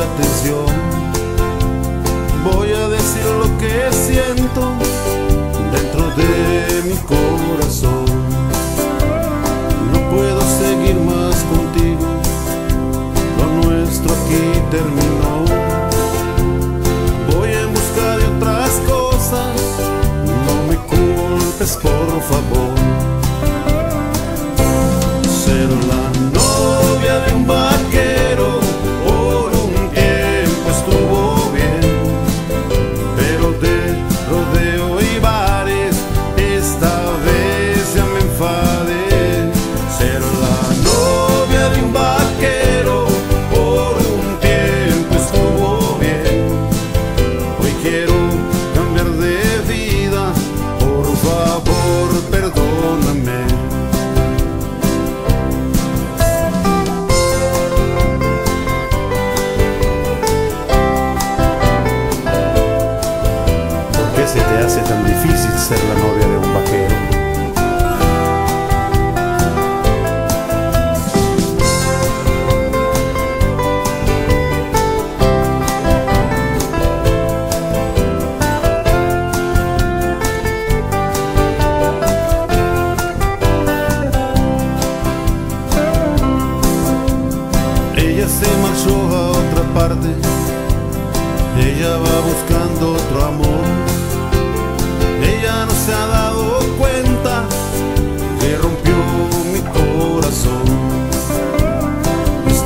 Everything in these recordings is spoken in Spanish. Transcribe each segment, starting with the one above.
atención. Voy a decir lo que siento dentro de mi corazón. No puedo seguir más contigo, lo nuestro aquí terminó. Voy en busca de otras cosas, no me culpes por favor. Hace tan difícil ser la novia de un vaquero? Ella se marchó a otra parte, ella va buscando otro amor.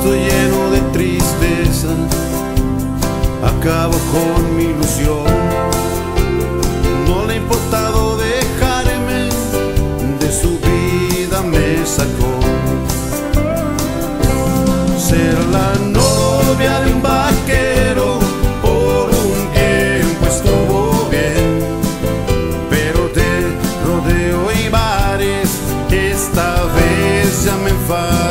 estoy lleno de tristeza, acabo con mi ilusión. No le ha importado dejarme, de su vida me sacó. Ser la novia de un vaquero por un tiempo estuvo bien, pero de rodeo y bares esta vez ya me enfadé.